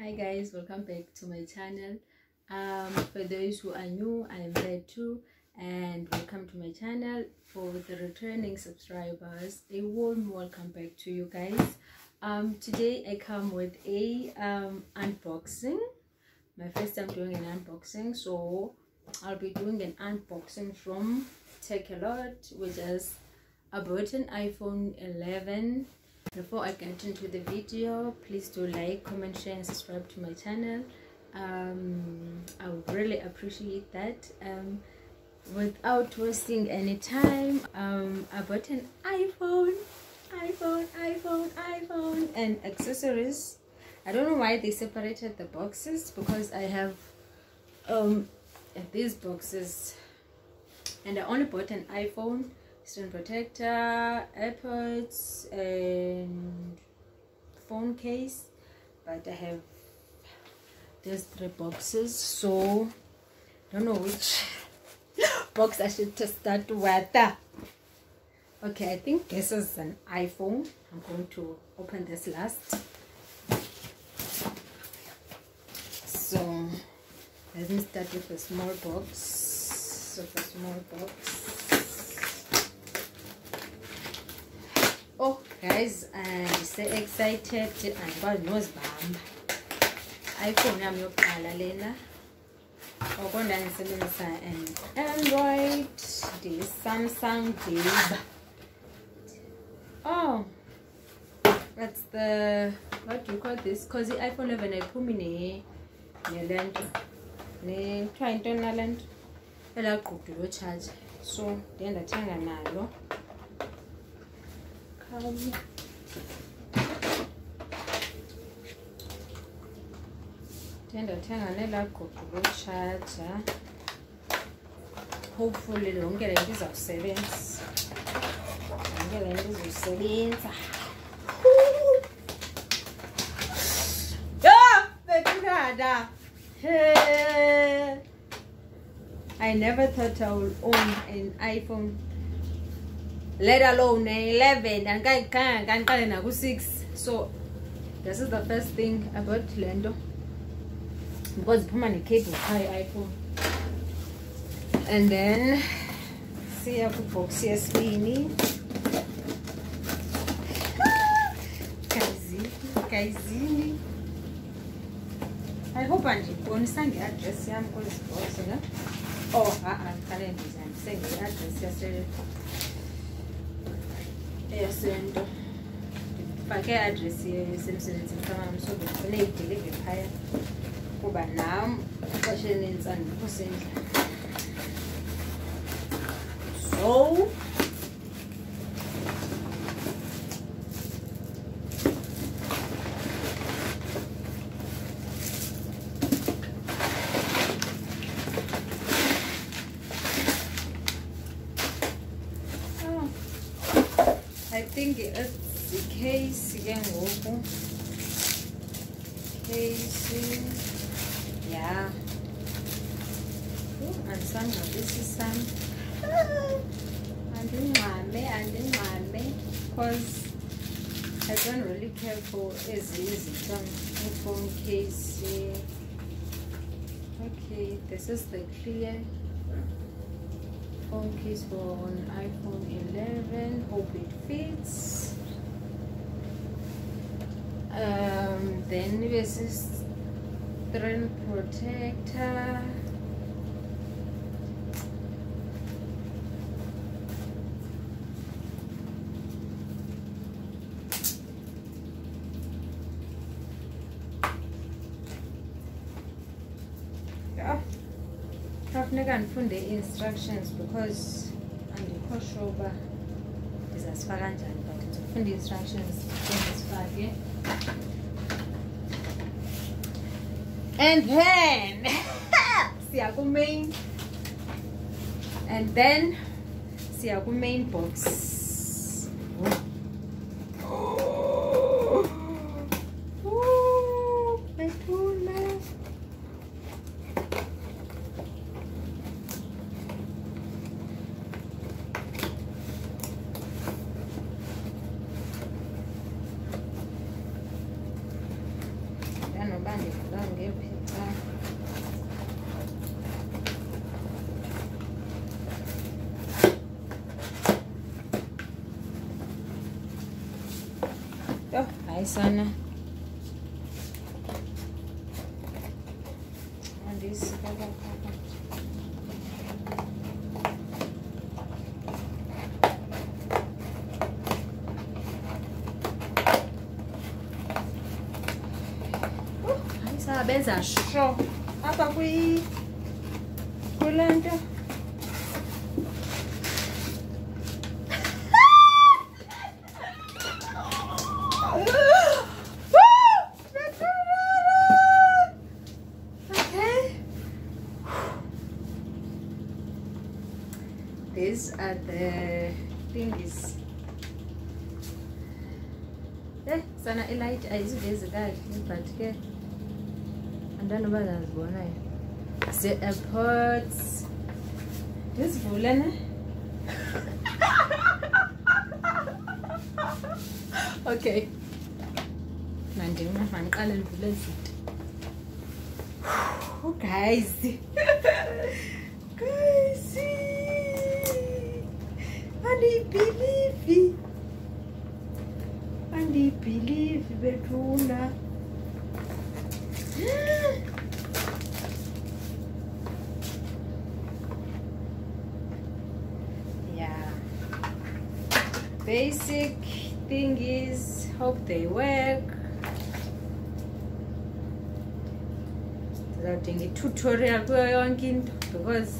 hi guys welcome back to my channel. Um for those who are new i am Lethu and welcome to my channel. For the returning subscribers a warm welcome back to you guys. Um today i come with a um unboxing. My first time doing an unboxing so i'll be doing an unboxing from Takealot which is about an iphone 11 before i get into the video please do like comment share and subscribe to my channel. Um, i would really appreciate that. Um, without wasting any time um, i bought an iphone iphone iphone iphone and accessories. I don't know why they separated the boxes because i have um these boxes. And i only bought an iphone screen protector airpods and phone case but i have these three boxes so I don't know which box i should start with. Okay i think this is an iphone. I'm going to open this last. So let me start with a small box. So a small box oh guys i'm so excited andikwazi nozibamba iphone yam yokuqala lena oko ndandisebenzisa an android ndiyi-samsung oh that's the what do you call this? Because i-iphone 11 ayiphumi nele nto kuthiwa yintoni nale nto elaa gqudu lotshaja so ndiye ndathenga nalo ndiye ndathenga nelaa gqudu lotshaja hopefully lonke le nto izawusebenza lonke le nto izawusebenza Bekada. I never thought I would own an iPhone let alone 11 andiqale naku-6 so this is the first thing about le nto because iphuma necable phaa i-iphone and then siya kwibhox yesibini gayizini ah, gayizini i hope andibonisa ngeadress yam kwezi box ne oh i'm ha-a qale ndizandise ngeadress yase eyasento ndifake iadress esemsebenzini kamam so ndifune idelive phaya kuba nam ixesha elinintsi andikho sendlini. So I think it's the case ke ngoku case yeah. Andisangxabisi sam andingxame andingxame because I don't really care for izinto iphone case okay this is the clear phone case for an iPhone 11. Hope it fits. Um, then this is screen protector. Yeah. Kufuneka ndifunde i-instructions because andikho sure uba ndizazifaka kanjani but ndizofunda i-instructions ndizifake. And then siya ku-main and then siya ku-main box sana. And this color papa. benza sho apha These are the thingies. Eh, sana ilight ayizivezi but ke andanoba zazibona ze-airpods ndizivule ne okay. Mandiqale ndivule zinto Oh, guys. guys. Andiyibhilivi. Andiyibhilivi bethuna. yeah. Basic thing is hope they work. ndizawudinga i-tutorial kuyo yonke into because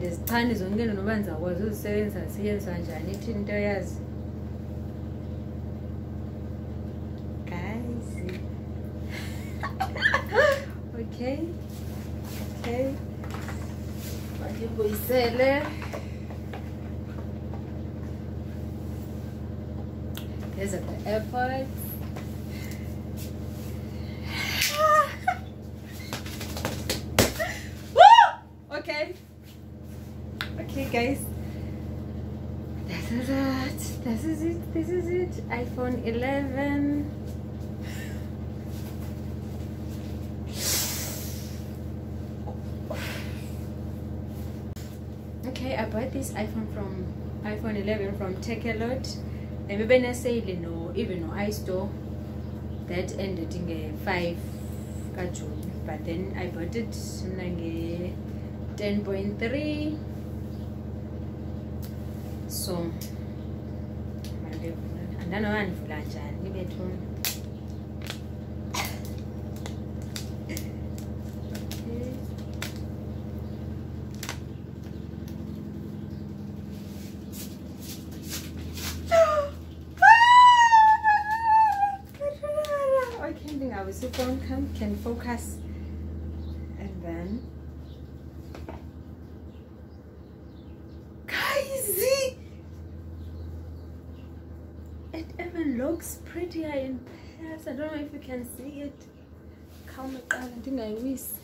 andizithandi zonke noba ndizawukwazi uzisebenzisa zisetyenziswa njani ithi into yazi guys. Okay. Okay. Mandibuyisele. These are the airpods. Woo! Okay. Okay, guys. This is it. This is it. This is it. iPhone 11. Okay, I bought this iPhone from iPhone 11 from Takealot. And maybe I say no, even no iStore that ended in a 5 June. But then I bought it like 10.3 so andanoba ndivula njani? Bethuna Okay, ndingawusifone come can focus and then guys it even looks prettier in person i don't know if you can see it khawumeqala ndingayiwisi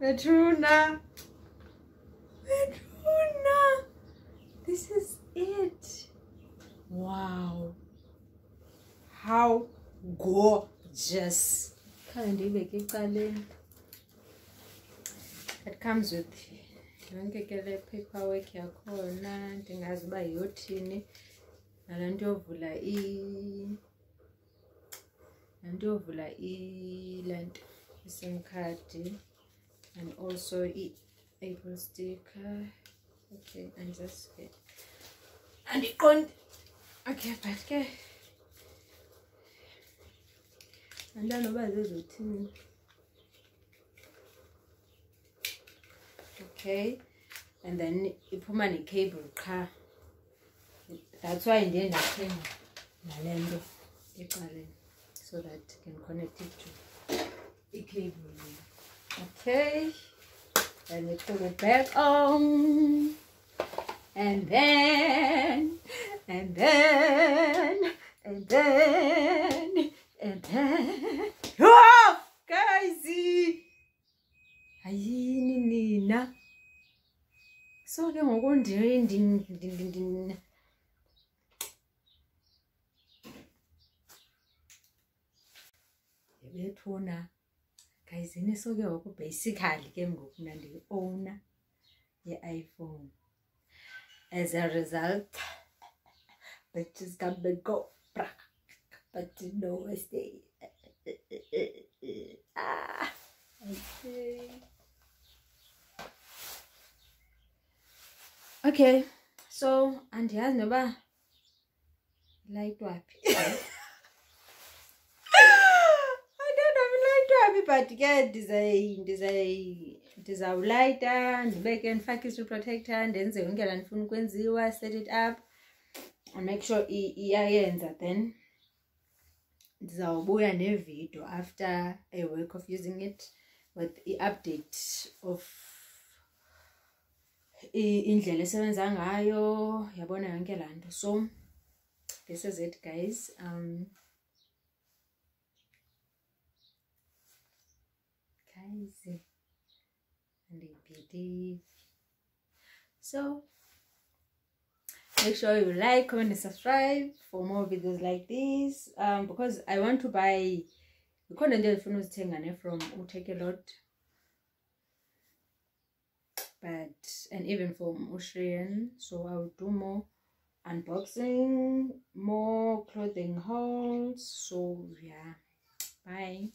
Petruna. Petruna. This is it. Wow. How gorgeous. Khale ndiyibeke ecaleni. It comes with yonke ke le paperwork yakhona ndingazi uba yothini nalaa nto yovula laa nto yovula ilaa nto isim card and also i-apple sticker. Okay and just ke andiqondi okay but ke andanoba zezothini okay and then iphuma necable qha. That's why ndiye ndathenga nale nto ecaleni so that you can connect it to i-cable. Okay then we put it back on and then and then and then and then oh guys ayini nina so ke ngoku ndi bethuna gayizini so ke ngoku basically ke ngoku mna ndiyi-owna ye-iphone. As a result but just got the go but I stay ah okay okay. So andiyazi noba layitwaphi andondomilayitwaphi but ke ndizawulayita ndibeke ndifake i-screen protector ndenze yonke laa ndifuna ukwenziwa set it up and make sure iyayenza then ndizawubuya nevidiyo after a week of using it with i-update of indlela esebenza ngayo. Yabona yonke laa nto. So this is it guys. Um guys andiyibhilive so make sure you like comment and subscribe for more videos like this. Um because i want to buy ikhona nto endifuna uzithenga ne from uTakealot but and even from Australian so i'll do more unboxing more clothing hauls so yeah bye